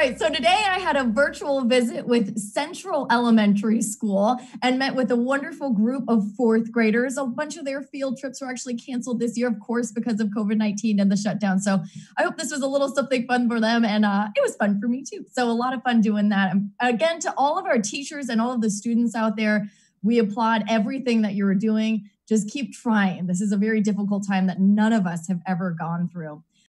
right. So today I had a virtual visit with Central Elementary School and met with a wonderful group of fourth graders. A bunch of their field trips were actually canceled this year, of course, because of COVID 19 and the shutdown. So I hope this was a little something fun for them. And uh, it was fun for me too. So a lot of fun doing that. And again, to all of our teachers and all of the students out there, we applaud everything that you're doing. Just keep trying. This is a very difficult time that none of us have ever gone through.